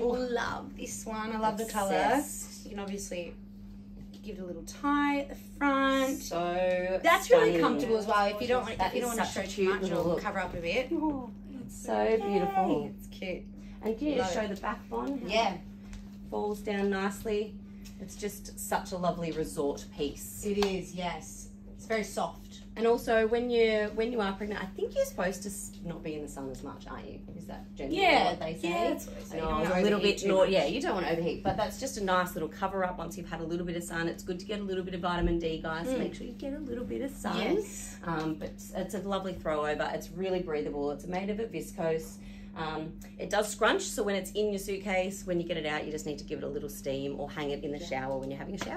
love this one. I love the color. You can obviously give it a little tie at the front. So That's really comfortable as well. If you don't want, That if you don't want to show too much look. cover up a bit. Oh, it's so beautiful. It's cute. And can you show the back one? how Yeah, falls down nicely. It's just such a lovely resort piece. it is. Yes, it's very soft. And also, when you when you are pregnant, I think you're supposed to not be in the sun as much, aren't you? Is that generally Yeah, what they say? yeah, that's what they say. I You know, don't I was a little bit nor- yeah, you don't want to overheat, but that's just a nice little cover up once you've had a little bit of sun. It's good to get a little bit of vitamin D, guys. Mm. Make sure you get a little bit of sun. Yes. Um, but it's- it's a lovely throw over. It's really breathable. It's made of a viscose. Um, it does scrunch, so when it's in your suitcase, when you get it out, you just need to give it a little steam or hang it in the shower when you're having a shower.